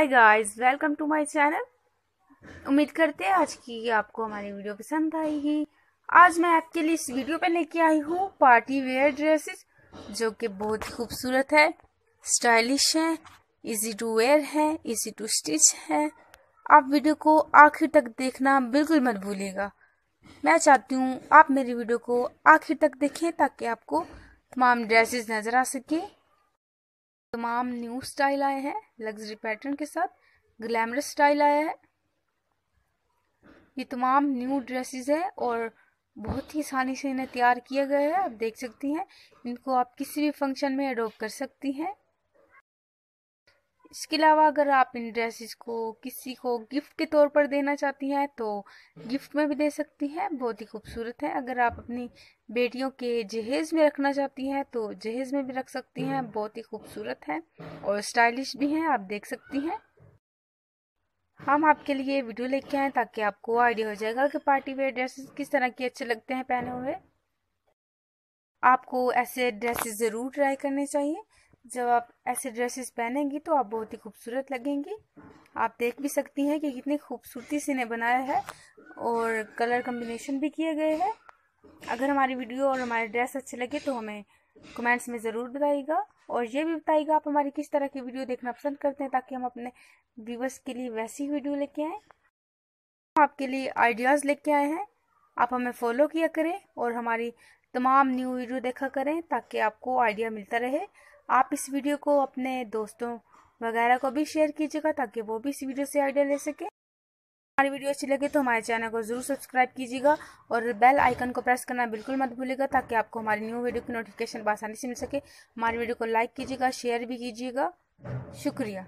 Hi guys welcome to my channel उम्मीद करते हैं आज की आपको हमारी वीडियो पसंद आएगी आज मैं आपके लिए इस वीडियो पे लेके आई हूँ पार्टी वेयर ड्रेसेस जो कि बहुत ही खूबसूरत है। स्टाइलिश है इजी टू वेयर है इजी टू स्टिच है। आप वीडियो को आखिर तक देखना बिल्कुल मत भूलिएगा। मैं चाहती हूँ आप मेरी वीडियो को आखिर तक देखें ताकि आपको तमाम ड्रेसेस नज़र आ सके। तमाम न्यू स्टाइल आए हैं लग्जरी पैटर्न के साथ ग्लैमरस स्टाइल आया है। ये तमाम न्यू ड्रेसेस है और बहुत ही आसानी से इन्हें तैयार किया गया है। आप देख सकती हैं, इनको आप किसी भी फ़ंक्शन में अडोप्ट कर सकती हैं। इसके अलावा अगर आप इन ड्रेसेस को किसी को गिफ्ट के तौर पर देना चाहती हैं तो गिफ्ट में भी दे सकती हैं। बहुत ही खूबसूरत है। अगर आप अपनी बेटियों के जहेज़ में रखना चाहती हैं तो जहेज़ में भी रख सकती हैं। बहुत ही खूबसूरत है और स्टाइलिश भी हैं, आप देख सकती हैं। हम आपके लिए वीडियो लेके आए ताकि आपको आइडिया हो जाएगा कि पार्टी वेयर ड्रेसेस किस तरह के अच्छे लगते हैं पहने हुए। आपको ऐसे ड्रेसेस ज़रूर ट्राई करने चाहिए। जब आप ऐसे ड्रेसेस पहनेंगी तो आप बहुत ही खूबसूरत लगेंगी। आप देख भी सकती हैं कि कितनी खूबसूरती से इन्हें बनाया है और कलर कम्बिनेशन भी किए गए हैं। अगर हमारी वीडियो और हमारे ड्रेस अच्छे लगे तो हमें कमेंट्स में ज़रूर बताइएगा और ये भी बताइएगा आप हमारी किस तरह की वीडियो देखना पसंद करते हैं ताकि हम अपने व्यूवर्स के लिए वैसी वीडियो लेके आएँ। आपके लिए आइडियाज़ लेके आए हैं। आप हमें फॉलो किया करें और हमारी तमाम न्यू वीडियो देखा करें ताकि आपको आइडिया मिलता रहे। आप इस वीडियो को अपने दोस्तों वगैरह को भी शेयर कीजिएगा ताकि वो भी इस वीडियो से आइडिया ले सके। हमारी वीडियो अच्छी लगे तो हमारे चैनल को ज़रूर सब्सक्राइब कीजिएगा और बेल आइकन को प्रेस करना बिल्कुल मत भूलिएगा ताकि आपको हमारी न्यू वीडियो की नोटिफिकेशन आसानी से मिल सके। हमारी वीडियो को लाइक कीजिएगा शेयर भी कीजिएगा। शुक्रिया।